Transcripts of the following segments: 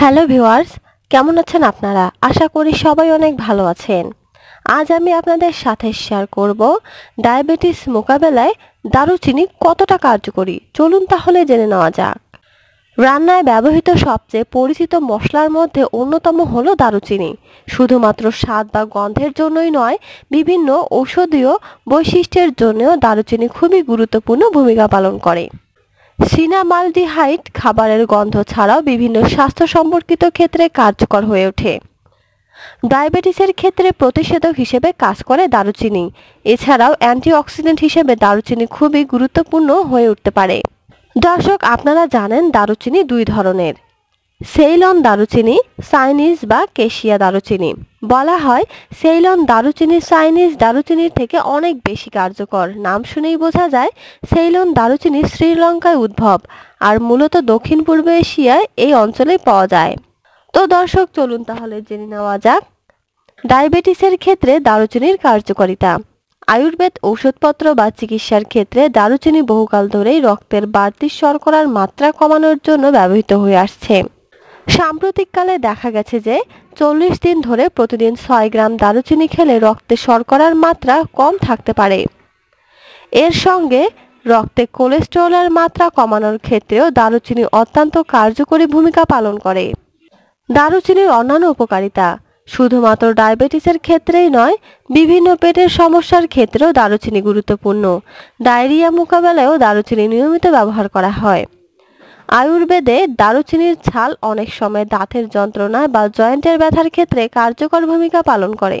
Hello viewers, কেমন আছেন আপনারা? আশা করি সবাই অনেক ভালো আছেন। আজ আমি আপনাদের সাথে শেয়ার করব ডায়াবেটিস মোকাবেলায় দারুচিনি কতটা কার্যকরী। চলুন তাহলে জেনে নেওয়া যাক। রান্নায় ব্যবহৃত সবচেয়ে পরিচিত মশলার মধ্যে অন্যতম হলো দারুচিনি। শুধুমাত্র স্বাদ বা গন্ধের জন্যই নয়, বিভিন্ন ঔষধীয় বৈশিষ্ট্যের জন্যও দারুচিনি খুবই গুরুত্বপূর্ণ ভূমিকা পালন করে। সিনামালডিহাইড খাবারের গন্ধ ছাড়াও বিভিন্ন স্বাস্থ্য সম্পর্কিত ক্ষেত্রে কার্যকর হয়ে ওঠে। ডায়াবেটিসের ক্ষেত্রে প্রতিষেধক হিসেবে কাজ করে দারুচিনি। এছাড়াও অ্যান্টিঅক্সিডেন্ট হিসেবে দারুচিনি খুবই গুরুত্বপূর্ণ হয়ে উঠতে পারে। দর্শক, আপনারা জানেন দারুচিনি দুই ধরনের। সেইলন দারুচিনি, চাইনিজ বা কেশিয়া দারুচিনি। বলা হয় সেইলন দারুচিনি, চাইনিজ দারুচিনির থেকে অনেক বেশি কার্যকর। নাম শুনেই বোঝা যায় সেইলন দারুচিনি শ্রীলঙ্কায় উদ্ভব আর মূলত দক্ষিণ পূর্ব এশিয়ায় এই অঞ্চলে পাওয়া যায়। তো দর্শক, চলুন তাহলে জেনে নেওয়া যাক ডায়াবেটিসের ক্ষেত্রে দারুচিনির কার্যকারিতা। আয়ুর্বেদ ঔষধপত্র বা চিকিৎসার ক্ষেত্রে দারুচিনি বহুকাল ধরেই রক্তের বাড়তি শর্করার মাত্রা কমানোর জন্য ব্যবহৃত হয়ে আসছে। সাম্প্রতিককালে দেখা গেছে যে চল্লিশ দিন ধরে প্রতিদিন ছয় গ্রাম দারুচিনি খেলে রক্তে শর্করার মাত্রা কম থাকতে পারে। এর সঙ্গে রক্তে কোলেস্টেরলের মাত্রা কমানোর ক্ষেত্রেও দারুচিনি অত্যন্ত কার্যকরী ভূমিকা পালন করে। দারুচিনির অন্যান্য উপকারিতা শুধুমাত্র ডায়াবেটিসের ক্ষেত্রেই নয়, বিভিন্ন পেটের সমস্যার ক্ষেত্রেও দারুচিনি গুরুত্বপূর্ণ। ডায়রিয়া মোকাবেলায়ও দারুচিনি নিয়মিত ব্যবহার করা হয়। আয়ুর্বেদে দারুচিনির ছাল অনেক সময় দাঁতের যন্ত্রণা বা জয়েন্টের ব্যথার ক্ষেত্রে কার্যকর ভূমিকা পালন করে।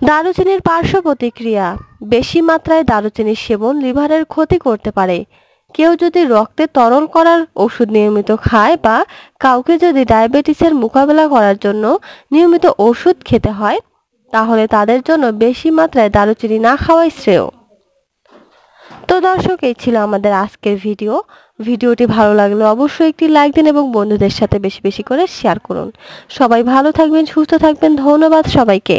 দারুচিনির পার্শ্ব প্রতিক্রিয়া, বেশি মাত্রায় দারুচিনির সেবন লিভারের ক্ষতি করতে পারে। কেউ যদি রক্তে তরল করার ওষুধ নিয়মিত খায় বা কাউকে যদি ডায়াবেটিসের মোকাবেলা করার জন্য নিয়মিত ওষুধ খেতে হয়, তাহলে তাদের জন্য বেশি মাত্রায় দারুচিনি না খাওয়াই শ্রেয়। তো দর্শক, এই ছিল আমাদের আজকের ভিডিও। ভিডিওটি ভালো লাগলে অবশ্যই একটি লাইক দিন এবং বন্ধুদের সাথে বেশি বেশি করে শেয়ার করুন। সবাই ভালো থাকবেন, সুস্থ থাকবেন, ধন্যবাদ সবাইকে।